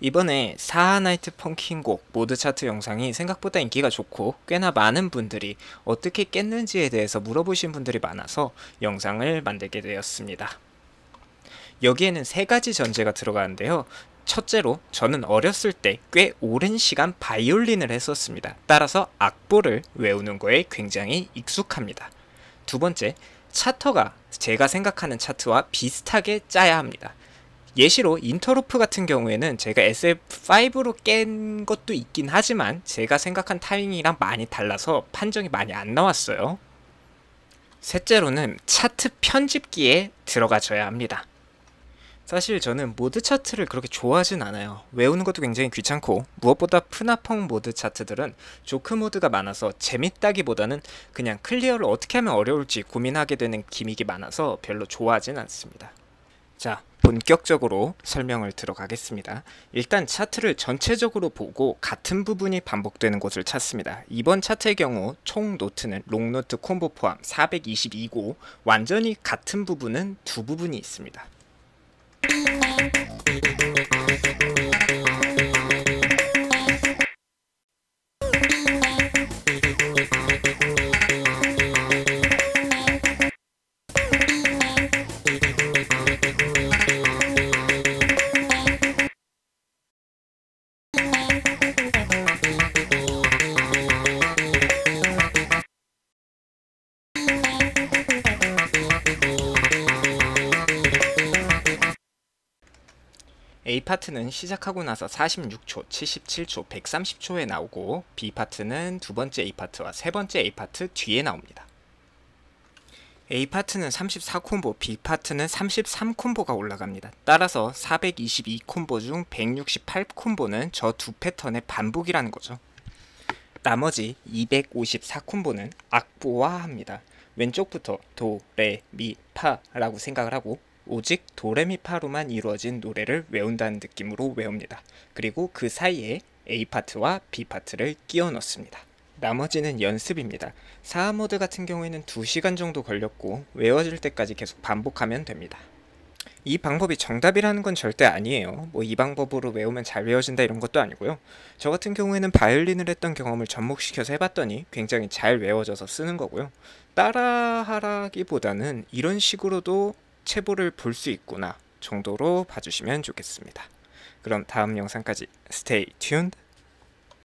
이번에 사하나이트 펑킹곡 모드 차트 영상이 생각보다 인기가 좋고 꽤나 많은 분들이 어떻게 깼는지에 대해서 물어보신 분들이 많아서 영상을 만들게 되었습니다. 여기에는 세 가지 전제가 들어가는데요. 첫째로 저는 어렸을 때 꽤 오랜 시간 바이올린을 했었습니다. 따라서 악보를 외우는 거에 굉장히 익숙합니다. 두 번째, 차터가 제가 생각하는 차트와 비슷하게 짜야 합니다. 예시로 인터로프 같은 경우에는 제가 SF5로 깬 것도 있긴 하지만 제가 생각한 타이밍이랑 많이 달라서 판정이 많이 안 나왔어요. 셋째로는 차트 편집기에 들어가줘야 합니다. 사실 저는 mod chart를 그렇게 좋아하진 않아요. 외우는 것도 굉장히 귀찮고 무엇보다 프나펑 mod chart들은 joke mod가 많아서 재밌다기보다는 그냥 클리어를 어떻게 하면 어려울지 고민하게 되는 gimmick이 많아서 별로 좋아하진 않습니다. 자, 본격적으로 설명을 들어가겠습니다. 일단 차트를 전체적으로 보고 같은 부분이 반복되는 곳을 찾습니다. 이번 차트의 경우 총 노트는 long note 콤보 포함 422고 완전히 같은 부분은 두 부분이 있습니다. A파트는 시작하고 나서 46초, 77초, 130초에 나오고 B파트는 두 번째 A파트와 세 번째 A파트 뒤에 나옵니다. A파트는 34콤보, B파트는 33콤보가 올라갑니다. 따라서 422콤보 중 168콤보는 저 두 패턴의 반복이라는 거죠. 나머지 254콤보는 악보화 합니다. 왼쪽부터 도, 레, 미, 파라고 생각을 하고 오직 도레미파로만 이루어진 노래를 외운다는 느낌으로 외웁니다. 그리고 그 사이에 A파트와 B파트를 끼워 넣습니다. 나머지는 연습입니다. 4화 모드 같은 경우에는 2시간 정도 걸렸고 외워질 때까지 계속 반복하면 됩니다. 이 방법이 정답이라는 건 절대 아니에요. 뭐 이 방법으로 외우면 잘 외워진다 이런 것도 아니고요. 저 같은 경우에는 바이올린을 했던 경험을 접목시켜서 해봤더니 굉장히 잘 외워져서 쓰는 거고요. 따라하라기보다는 이런 식으로도 체보를 볼 수 있구나 정도로 봐주시면 좋겠습니다. 그럼 다음 영상까지 stay tuned.